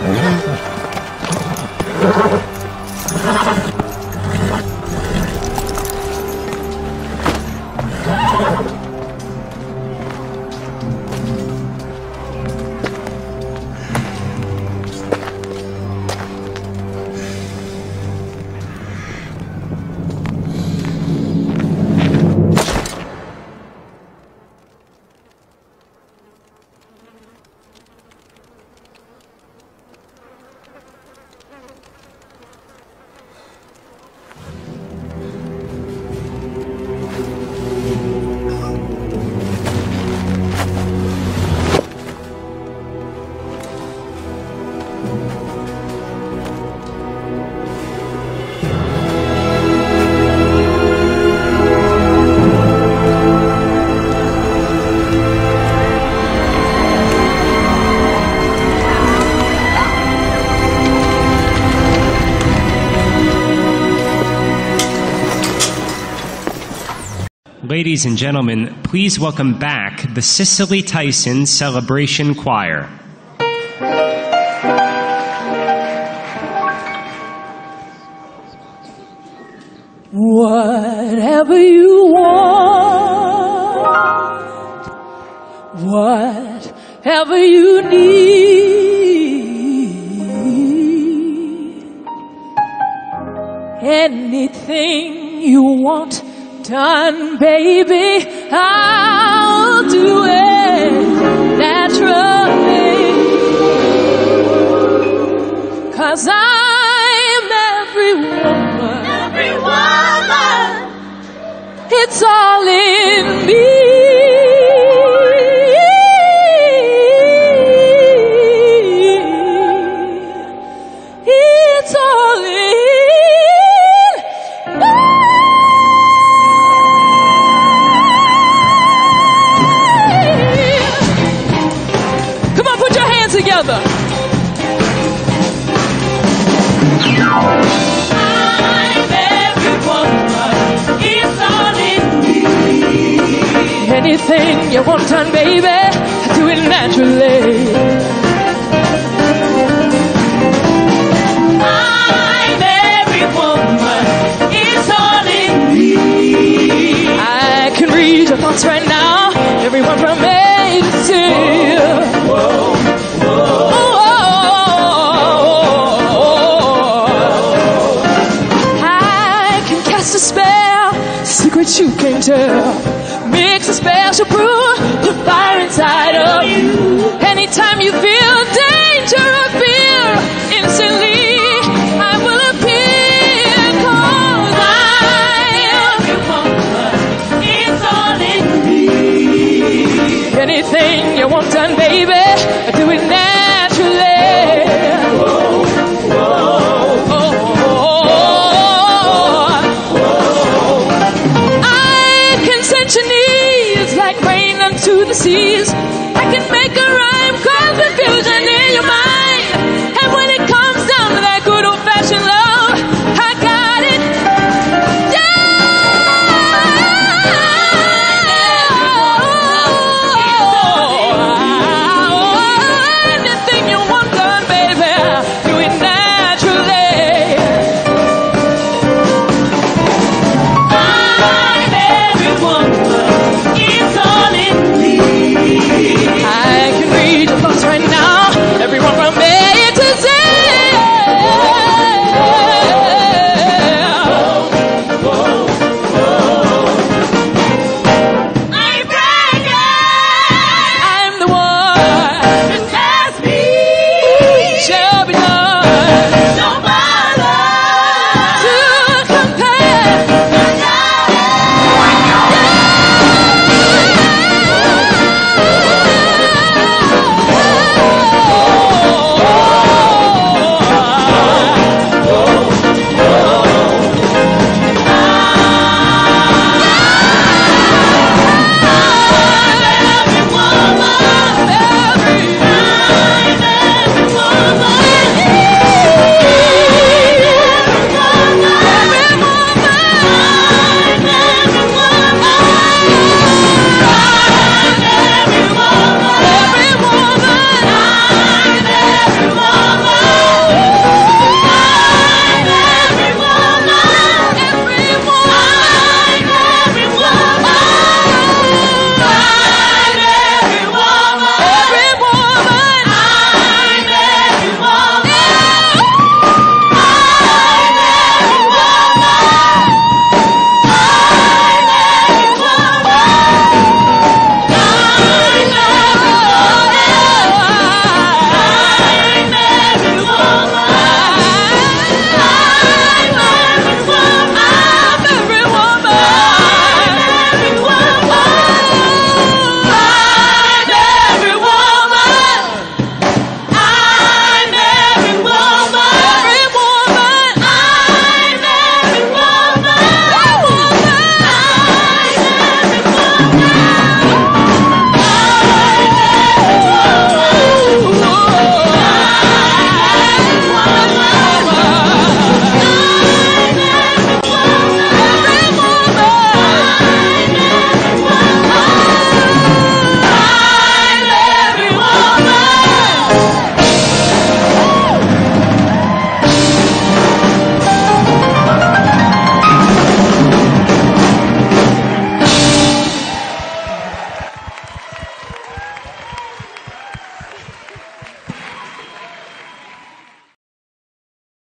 Ha ha ha! Ladies and gentlemen, please welcome back the Cicely Tyson Celebration Choir. Whatever you want, whatever you need, anything you want done, baby, I'll do it naturally. Cause I'm every woman. Every woman. It's all in me. Me. Anything you want done, baby, do it naturally. Anytime you feel danger or fear, instantly I will appear. 'Cause I am it's all in me. Anything you want done, baby.